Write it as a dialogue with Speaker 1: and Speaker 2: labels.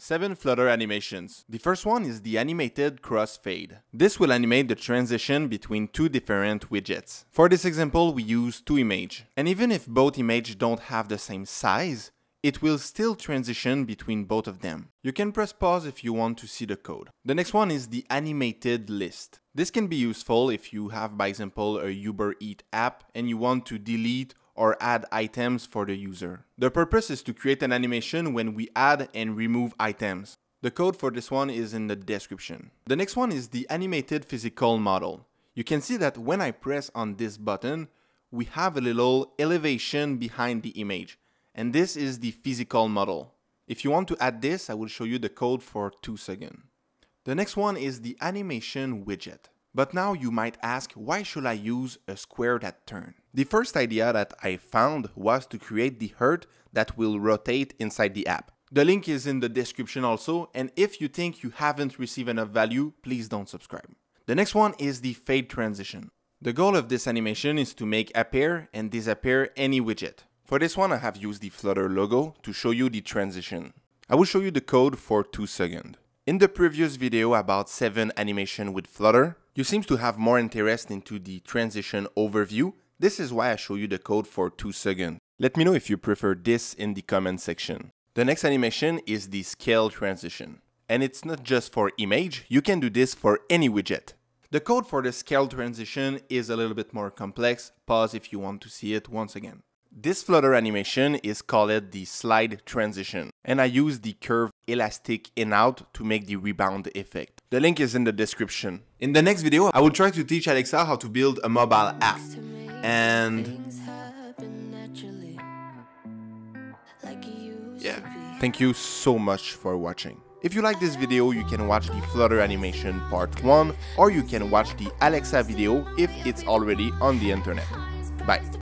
Speaker 1: 7 Flutter animations. The first one is the animated crossfade. This will animate the transition between two different widgets. For this example, we use two images. And even if both images don't have the same size, it will still transition between both of them. You can press pause if you want to see the code. The next one is the animated list. This can be useful if you have, by example, a Uber Eat app and you want to delete or add items for the user. The purpose is to create an animation when we add and remove items. The code for this one is in the description. The next one is the animated physical model. You can see that when I press on this button, we have a little elevation behind the image. And this is the physical model. If you want to add this, I will show you the code for two seconds. The next one is the animation widget. But now you might ask, why should I use a square that turn? The first idea that I found was to create the HURT that will rotate inside the app. The link is in the description also, and if you think you haven't received enough value, please don't subscribe. The next one is the fade transition. The goal of this animation is to make appear and disappear any widget. For this one, I have used the Flutter logo to show you the transition. I will show you the code for 2 seconds. In the previous video about 7 animation with Flutter, you seem to have more interest into the transition overview. This is why I show you the code for 2 seconds. Let me know if you prefer this in the comment section. The next animation is the scale transition. And it's not just for image, you can do this for any widget. The code for the scale transition is a little bit more complex. Pause if you want to see it once again. This Flutter animation is called the slide transition, and I use the curve elastic in out to make the rebound effect. The link is in the description. In the next video, I will try to teach Alexa how to build a mobile app. And yeah, thank you so much for watching. If you like this video, you can watch the Flutter animation part 1 or you can watch the Alexa video if it's already on the internet. Bye.